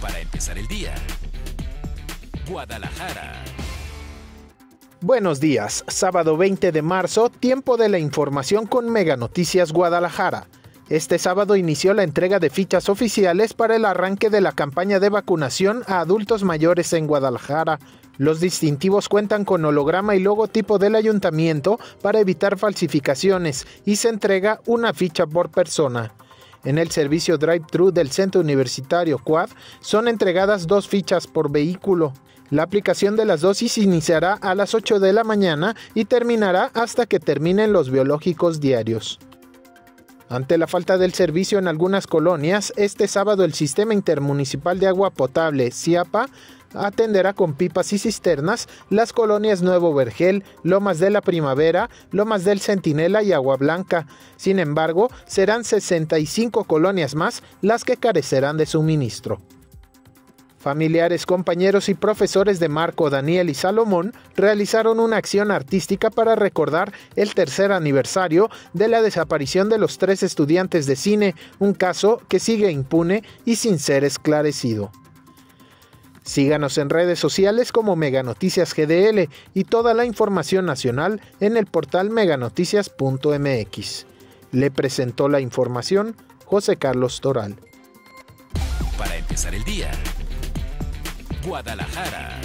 Para empezar el día. Guadalajara. Buenos días, sábado 20 de marzo, tiempo de la información con Mega Noticias Guadalajara. Este sábado inició la entrega de fichas oficiales para el arranque de la campaña de vacunación a adultos mayores en Guadalajara. Los distintivos cuentan con holograma y logotipo del ayuntamiento para evitar falsificaciones y se entrega una ficha por persona. En el servicio drive-thru del centro universitario Quad son entregadas dos fichas por vehículo. La aplicación de las dosis iniciará a las 8 de la mañana y terminará hasta que terminen los biológicos diarios. Ante la falta del servicio en algunas colonias, este sábado el Sistema Intermunicipal de Agua Potable, CIAPA, atenderá con pipas y cisternas las colonias Nuevo Vergel, Lomas de la Primavera, Lomas del Centinela y Agua Blanca. Sin embargo, serán 65 colonias más las que carecerán de suministro. Familiares, compañeros y profesores de Marco, Daniel y Salomón realizaron una acción artística para recordar el tercer aniversario de la desaparición de los tres estudiantes de cine, un caso que sigue impune y sin ser esclarecido. Síganos en redes sociales como Mega Noticias GDL y toda la información nacional en el portal meganoticias.mx. Le presentó la información José Carlos Toral. Para empezar el día. Guadalajara.